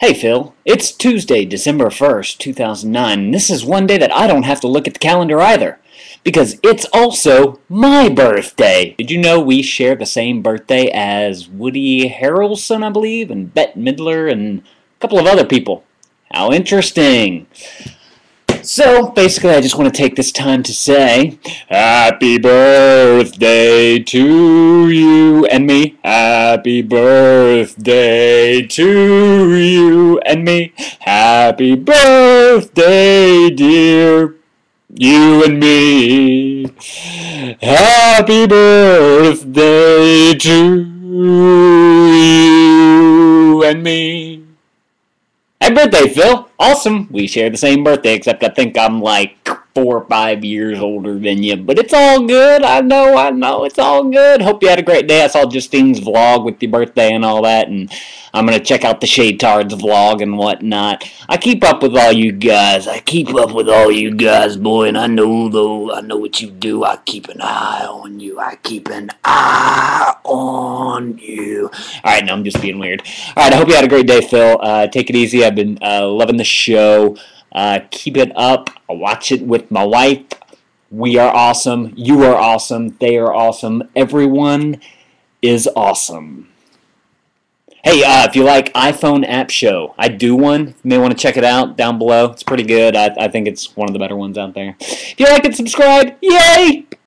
Hey Phil, it's Tuesday, December 1st, 2009, and this is one day that I don't have to look at the calendar either. Because it's also my birthday. Did you know we share the same birthday as Woody Harrelson, I believe, and Bette Midler, and a couple of other people? How interesting. So, basically, I just want to take this time to say, Happy birthday to you and me. Happy birthday to you and me. Happy birthday, dear you and me. Happy birthday to you and me. Happy birthday, Phil. Awesome. We share the same birthday, except I think I'm like four or five years older than you. But it's all good. I know, I know. It's all good. Hope you had a great day. I saw Justine's vlog with your birthday and all that. And I'm going to check out the ShayTards vlog and whatnot. I keep up with all you guys. I keep up with all you guys, boy. And I know, though, I know what you do. I keep an eye on you. I keep an eye on you. All right, now I'm just being weird. All right, I hope you had a great day, Phil. Uh, take it easy. I've been uh, loving the show. Uh, keep it up. I watch it with my wife. We are awesome. You are awesome. They are awesome. Everyone is awesome. Hey, uh, if you like iPhone App Show, I do one. You may want to check it out down below. It's pretty good. I, I think it's one of the better ones out there. If you like it, subscribe. Yay!